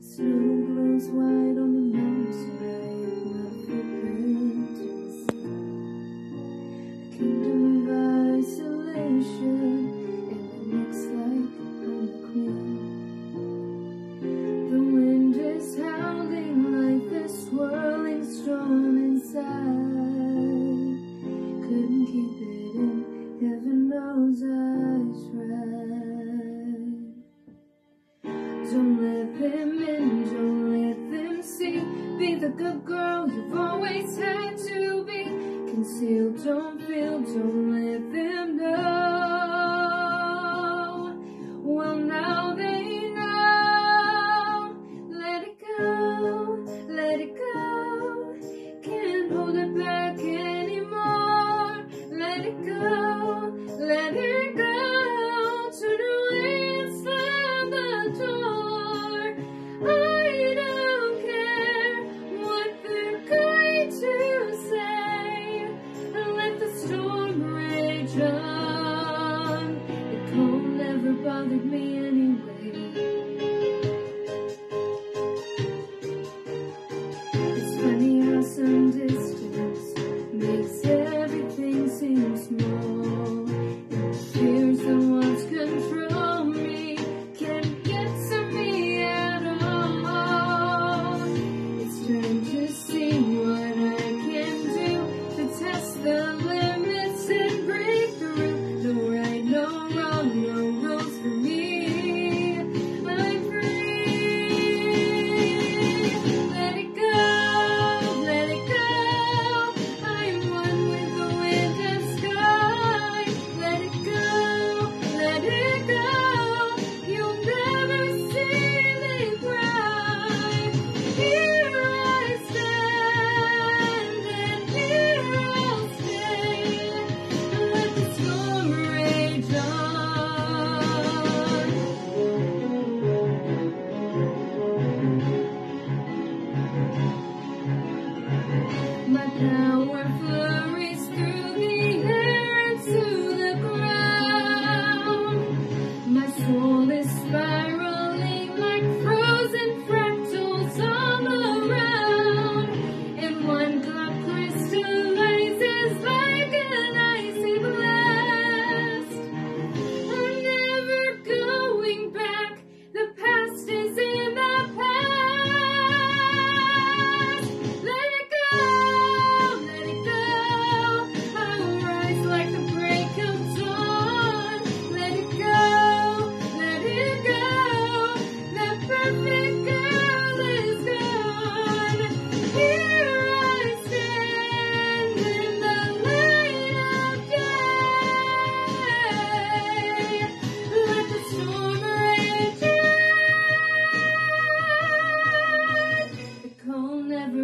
Soon grows the good girl you've always had to be. Concealed, don't feel, don't let them know. Well, now they know. Let it go, let it go. Can't hold it back anymore. Let it go.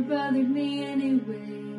bothered me anyway.